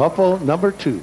Couple number two.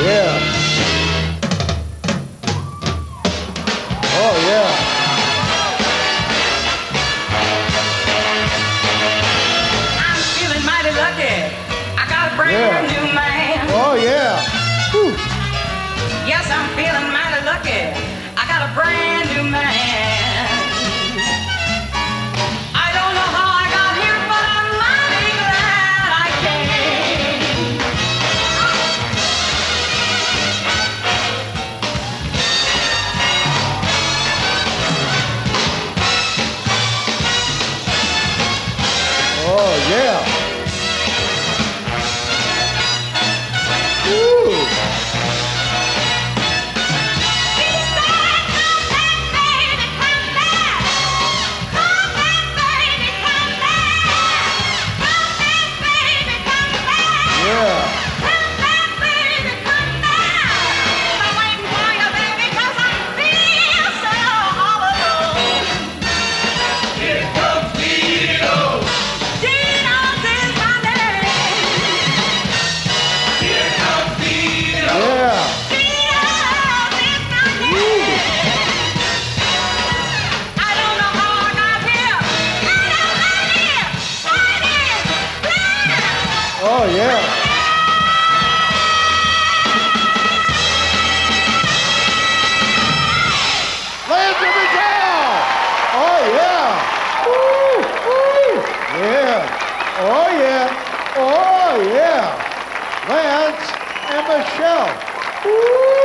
Yeah. Oh, yeah. I'm feeling mighty lucky. I got a brand Yeah. new man. Oh, yeah. Whew. Yes, I'm feeling mighty lucky. I got a brand new man. Oh, yeah. Oh, yeah. Oh, yeah. Oh, yeah. Oh, yeah. Lance and Michele. Woo.